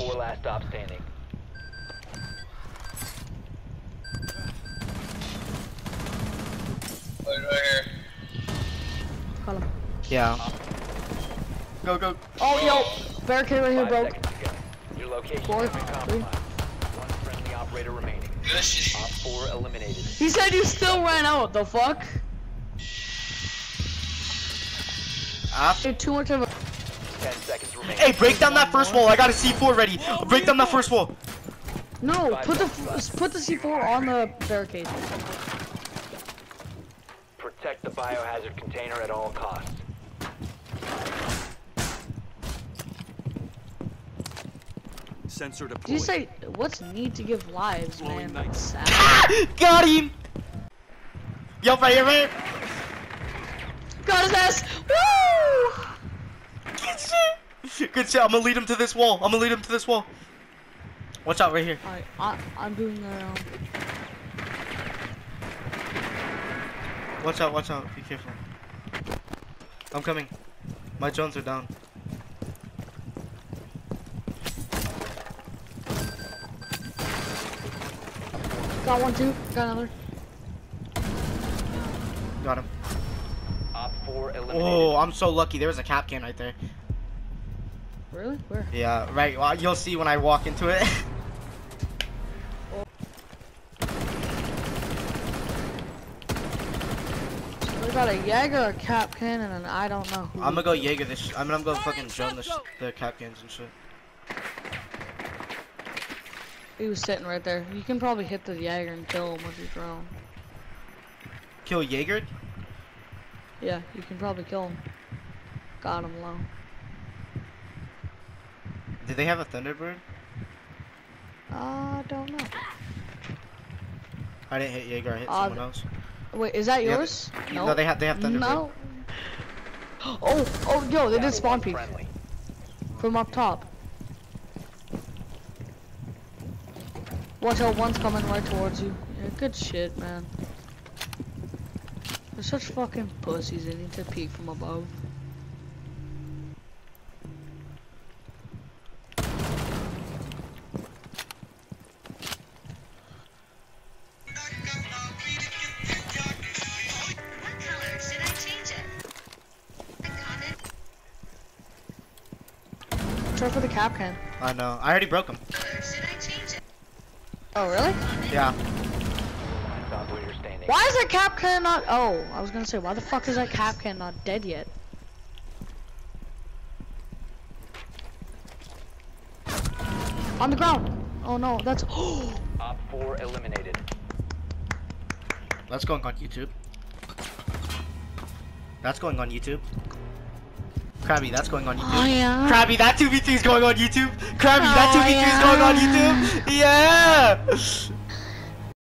4 last stop standing. Right, right here. Call him. Yeah. Go, go. Oh, yo! Barricade right here, 5 bro. seconds to go. Your location Four, three. One friendly operator remaining. Good shit. Op 4 eliminated. He said you still ran out. The fuck? After. Too much of a. 10 seconds remaining. Hey, break down that first wall. I got a C4 ready. Break down that first wall. No, put the put the C4 on the barricade. Protect the biohazard container at all costs. Sensor Did deployed. you say what's need to give lives, man? Blowing. Sad. Got him. Yo, right here, right here. Got his ass! Woo! Good shit. Good shit. I'm gonna lead him to this wall. I'm gonna lead him to this wall. Watch out right here. Alright, I, I'm doing um. Watch out, watch out. Be careful. I'm coming. My drones are down. Got one too. Got another. Got him. Op 4 eliminated. Oh, I'm so lucky. There was a Kapkan right there. Really? Where? Yeah, right. Well, you'll see when I walk into it. We got a Jaeger, a cap cannon, and I don't know who. I'm gonna go Jaeger this. Sh I mean, I'm gonna fucking drone the, sh the Kapkans and shit. He was sitting right there. You can probably hit the Jaeger and kill him with your drone. Kill Jaeger? Yeah, you can probably kill him. Got him low. Did they have a Thunderbird? I don't know. I didn't hit Jaeger. I hit Uh, someone else. Wait, is that Yeah, yours? No, they have they have Thunderbird. No. Oh, oh, yo, they did Down spawn one peek friendly. from up top. Watch out, one's coming right towards you. Yeah, good shit, man. They're such fucking pussies. They need to peek from above. Try for the Kapkan. I know. I already broke him. Color should I change it? Oh, really? Yeah. Last operator standing. Why is that cap can not? Oh, I was gonna say, why the fuck is that Kapkan not dead yet? On the ground. Oh no, that's. Op 4 eliminated. That's going on YouTube. That's going on YouTube. Krabby, that's going on YouTube. Oh yeah. Krabby, that 2v3 is going on YouTube. Krabby, that Oh, 2v3 is going on YouTube. Yeah.